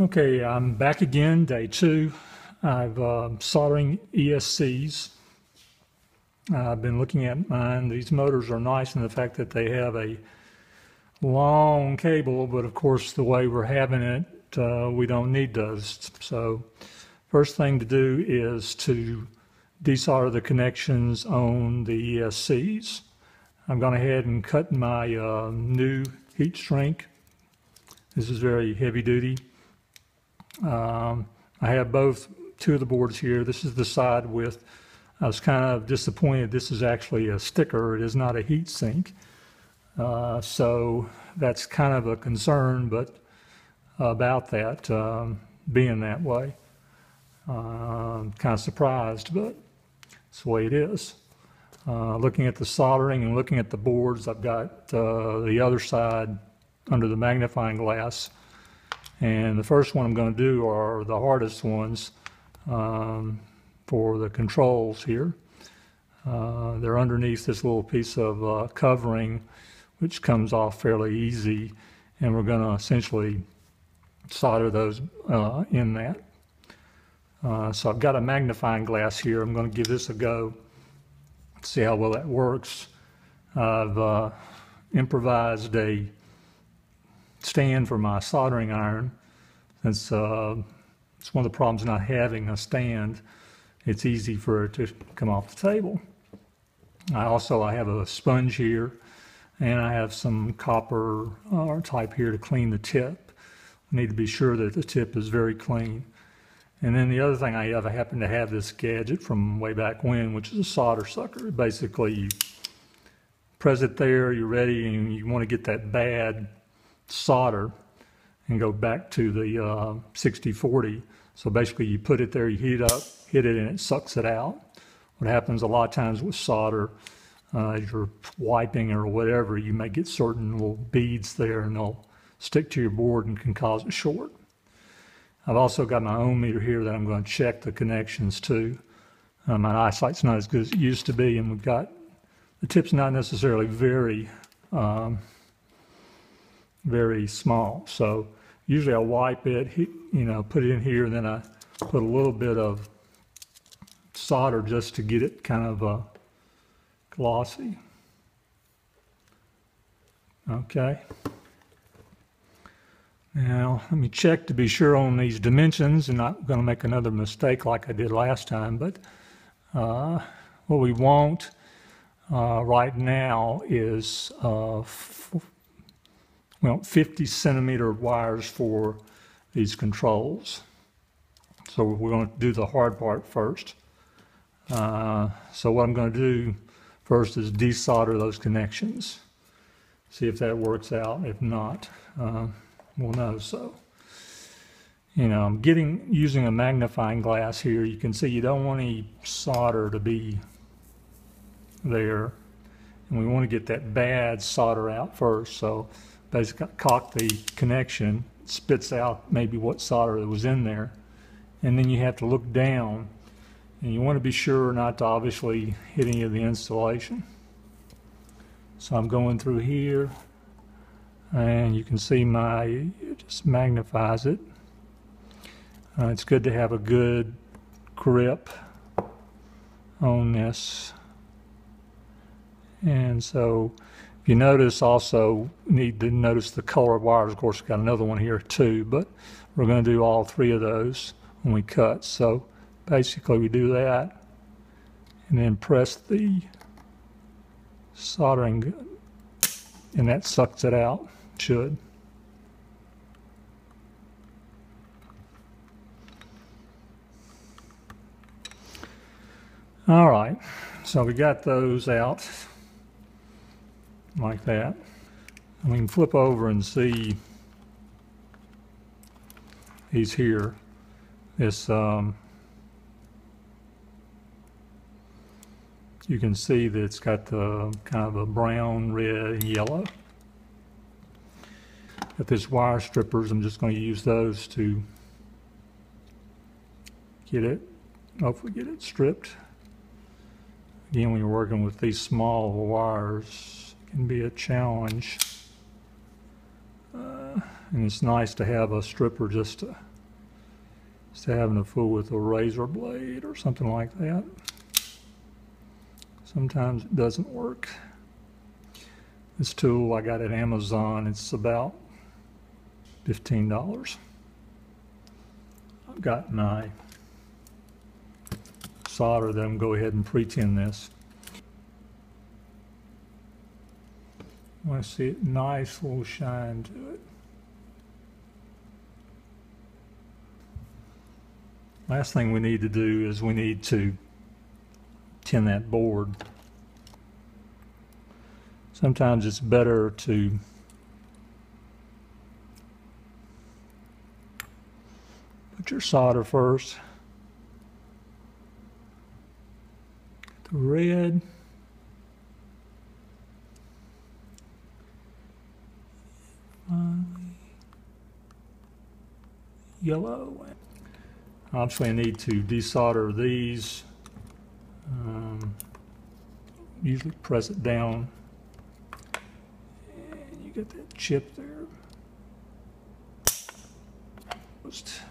Okay, I'm back again, day two. I've uh, soldering ESCs. I've been looking at mine. These motors are nice in the fact that they have a long cable, but of course, the way we're having it, uh, we don't need those. So, first thing to do is to desolder the connections on the ESCs. I'm going ahead and cut my uh, new heat shrink. This is very heavy duty. Um, I have both two of the boards here. This is the side with, I was kind of disappointed. This is actually a sticker. It is not a heat sink. Uh, so that's kind of a concern, but about that um, being that way. Uh, I'm kind of surprised, but it's the way it is. Uh, looking at the soldering and looking at the boards, I've got uh, the other side under the magnifying glass. And the first one I'm going to do are the hardest ones um, for the controls here. Uh, they're underneath this little piece of uh, covering, which comes off fairly easy. And we're going to essentially solder those uh, in that. Uh, so I've got a magnifying glass here. I'm going to give this a go see how well that works. I've uh, improvised a stand for my soldering iron since uh, it's one of the problems not having a stand. It's easy for it to come off the table. I also I have a sponge here and I have some copper uh, type here to clean the tip. I need to be sure that the tip is very clean. And then the other thing I have, I happen to have this gadget from way back when, which is a solder sucker. Basically, you press it there, you're ready, and you want to get that bad solder and go back to the uh, 6040. So basically, you put it there, you heat up, hit it, and it sucks it out. What happens a lot of times with solder, uh, as you're wiping or whatever, you may get certain little beads there, and they'll stick to your board and can cause a short. I've also got my ohm meter here that I'm going to check the connections to. Uh, my eyesight's not as good as it used to be, and we've got the tip's not necessarily very, um, very small. So usually I wipe it, you know, put it in here, and then I put a little bit of solder just to get it kind of uh, glossy. Okay. Now, let me check to be sure on these dimensions and not going to make another mistake like I did last time, but uh, what we want uh, right now is uh, well, 50 centimeter wires for these controls. So we're going to do the hard part first. Uh, so what I'm going to do first is desolder those connections. See if that works out. If not, uh, will know. So, you know, I'm getting using a magnifying glass here. You can see you don't want any solder to be there. And we want to get that bad solder out first. So basically cock the connection, spits out maybe what solder was in there. And then you have to look down and you want to be sure not to obviously hit any of the insulation. So I'm going through here and you can see my it just magnifies it uh, it's good to have a good grip on this and so if you notice also need to notice the color of wires. Of course we've got another one here too but we're going to do all three of those when we cut. So basically we do that and then press the soldering gun and that sucks it out. Should. All right, so we got those out like that. And we can flip over and see he's here. This um, you can see that it's got the kind of a brown, red, yellow. If there's wire strippers, I'm just going to use those to get it, hopefully get it stripped. Again, when you're working with these small wires, can be a challenge. Uh, and it's nice to have a stripper just to, just to having a fool with a razor blade or something like that. Sometimes it doesn't work. This tool I got at Amazon, it's about $15. I've got my solder that I'm going to go ahead and pre-tin this. I want to see it nice little shine to it. Last thing we need to do is we need to tin that board. Sometimes it's better to put your solder first. The red. Yellow. Obviously, I need to desolder these. Um, usually press it down. And you get that chip there. Just